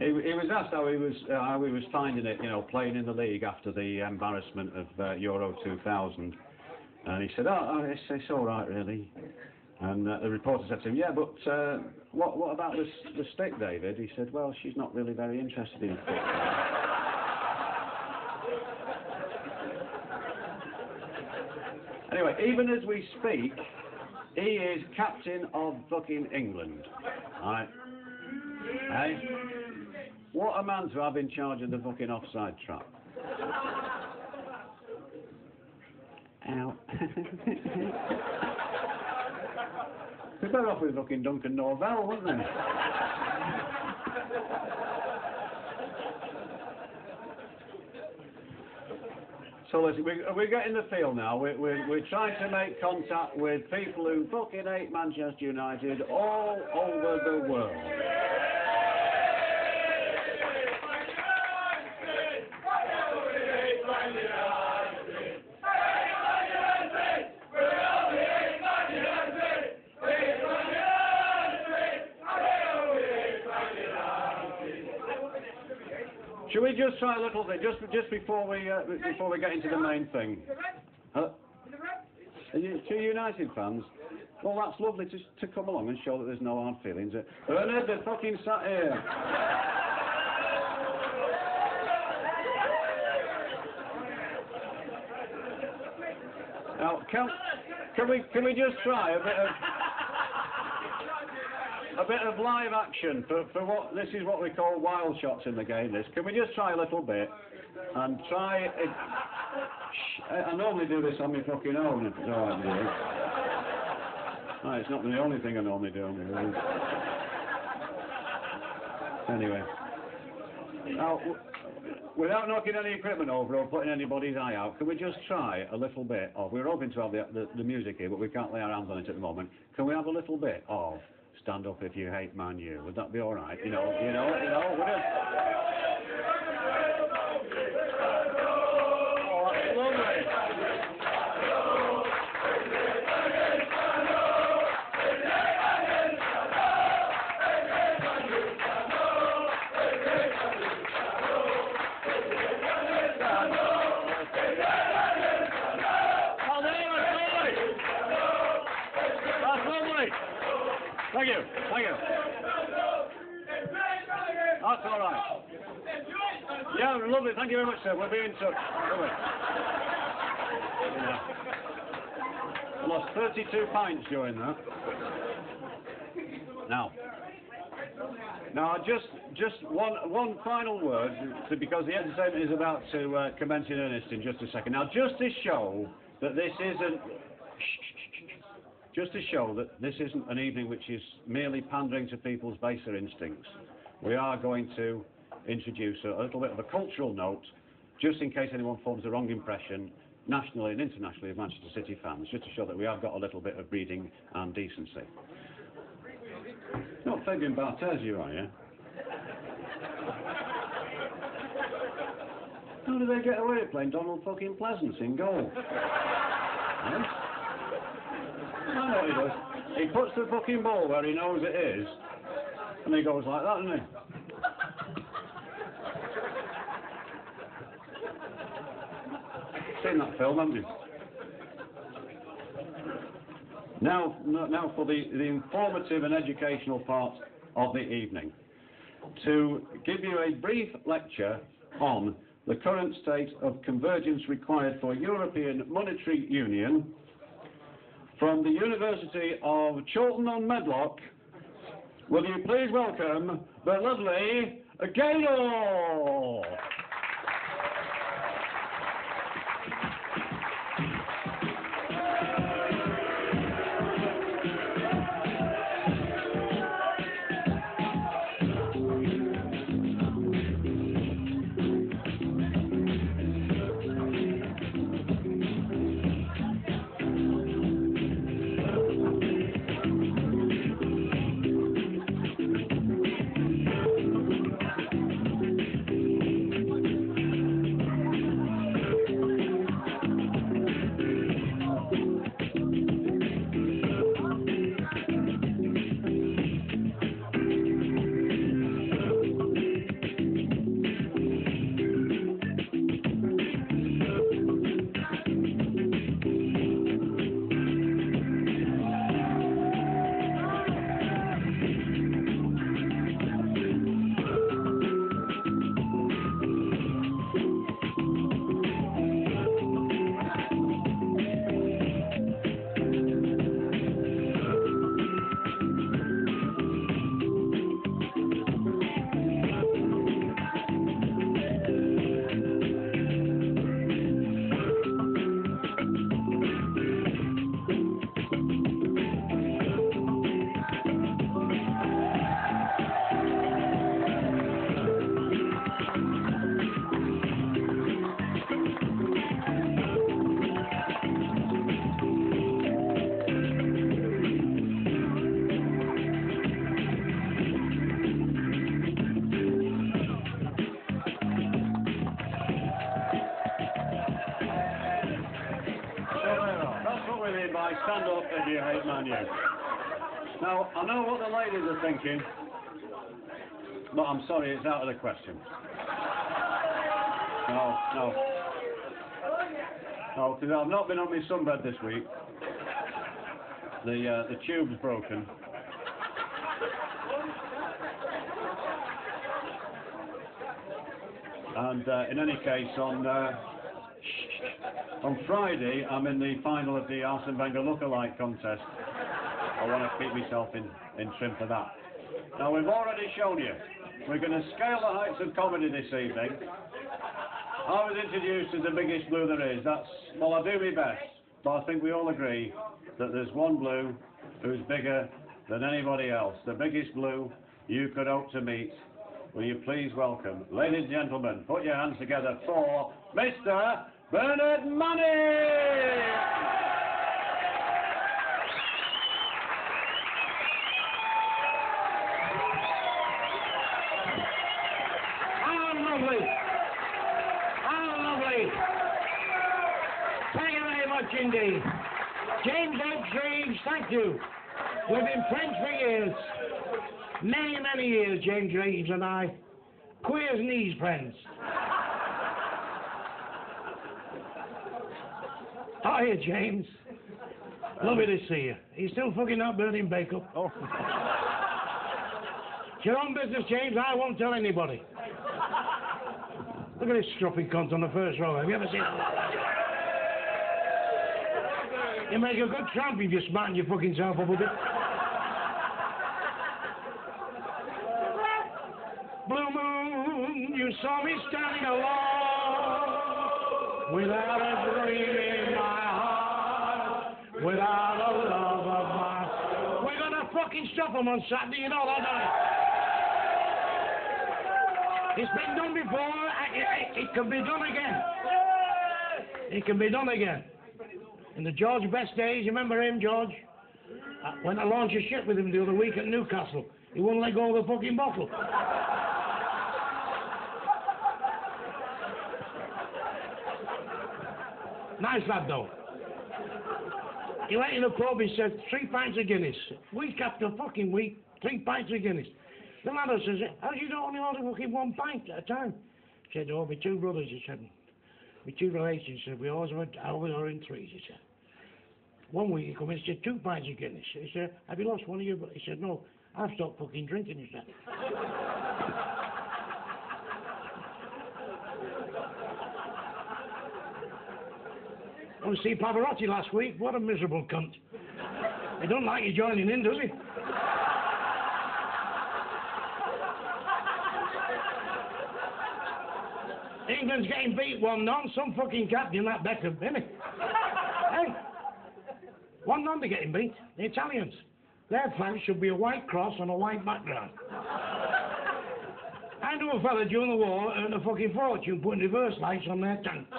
He, he was asked how he was uh, how he was finding it, you know, playing in the league after the embarrassment of uh, Euro 2000, and he said, "Oh, oh it's, it's all right, really." And uh, the reporter said to him, "Yeah, but uh, what what about the the stick, David?" He said, "Well, she's not really very interested in football." anyway, even as we speak, he is captain of fucking England. All right. Hey? What a man to have in charge of the fucking offside trap. Ow. We're better off with fucking Duncan Norvelle, wouldn't they? So listen, we, we're getting the feel now. We're, we're, we're trying to make contact with people who fucking hate Manchester United all over the world. Should we just try a little bit, just just before we uh, before we get into the main thing? Uh, you two United fans? Well, that's lovely to to come along and show that there's no hard feelings. Uh, Bernard, they're fucking sat here. Now, can can we can we just try a bit of a bit of live action for, for what this is what we call wild shots in the game. This can we just try a little bit and try it? I, I normally do this on my fucking own. If it's it's not the only thing I normally do. Anyway, now without knocking any equipment over or putting anybody's eye out, can we just try a little bit of? We're hoping to have the, the, the music here, but we can't lay our hands on it at the moment. Can we have a little bit of? Stand up if you hate Man U. Would that be all right? You know, you know, you know. Would it? Thank you. Thank you. That's all right. Yeah, lovely. Thank you very much, sir. We'll be in touch. Yeah. Lost 32 pints during that. Now, now just just one one final word, because the entertainment is about to uh, commence in earnest in just a second. Now, just to show that this isn't just to show that this isn't an evening which is merely pandering to people's baser instincts, we are going to introduce a, a little bit of a cultural note, just in case anyone forms the wrong impression, nationally and internationally, of Manchester City fans, just to show that we have got a little bit of breeding and decency. Not Fabian Barthez, you are, yeah? How do they get away with playing Donald fucking Pleasence in goal? Know he does. He puts the fucking ball where he knows it is, and he goes like that, doesn't he? Seen that film, haven't you? Now, now for the, the informative and educational part of the evening. To give you a brief lecture on the current state of convergence required for European Monetary Union from the University of Chorlton on Medlock, will you please welcome the lovely Gaynor? Stand up if you hate Man U. Now, I know what the ladies are thinking, but I'm sorry, it's out of the question. No, no. No, because I've not been on my sunbed this week. The, uh, the tube's broken. And uh, in any case, on uh, on Friday, I'm in the final of the Arsene Wenger lookalike contest. I want to keep myself in, in trim for that. Now, we've already shown you. We're going to scale the heights of comedy this evening. I was introduced as the biggest blue there is. That's, well, I do my best. But I think we all agree that there's one blue who's bigger than anybody else. The biggest blue you could hope to meet. Will you please welcome, ladies and gentlemen, put your hands together for Mr. Bernard Manning! How lovely! How lovely! Thank you very much indeed. James H. Reeves, thank you. We've been friends for years. Many, many years, James Reeves and I. Queer as knees friends. Here, James. Lovely to see you. You still fucking up burning bacon? Oh, It's your own business, James. I won't tell anybody. Look at this stropping cunt on the first row. Have you ever seen that? You make a good tramp if you smarten your fucking self up a bit. Without a dream in my heart, without a love of my. We're gonna fucking stop 'em on Saturday, you know that, don't? It's been done before. It, it, it can be done again. It can be done again. In the George Best days, you remember him, George? Uh, when I launched a ship with him the other week at Newcastle, he wouldn't let go of the fucking bottle. Nice lad, though. He went in the pub, he said, three pints of Guinness. Week after fucking week, three pints of Guinness. The lad says, how do you do only order fucking one pint at a time? He said, oh, my two brothers, he said. My two relations, he said, we always went, I always are in threes, he said. One week he come in, he said, two pints of Guinness. He said, have you lost one of your? He said, no, I've stopped fucking drinking, he said. To see Pavarotti last week. What a miserable cunt. He don't like you joining in, does he? England's getting beat one none. Some fucking captain that Beckham, isn't he? hey, one none they're getting beat. The Italians. Their flag should be a white cross on a white background. I knew a fella during the war earned a fucking fortune putting reverse lights on their tanks.